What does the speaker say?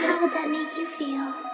How would that make you feel?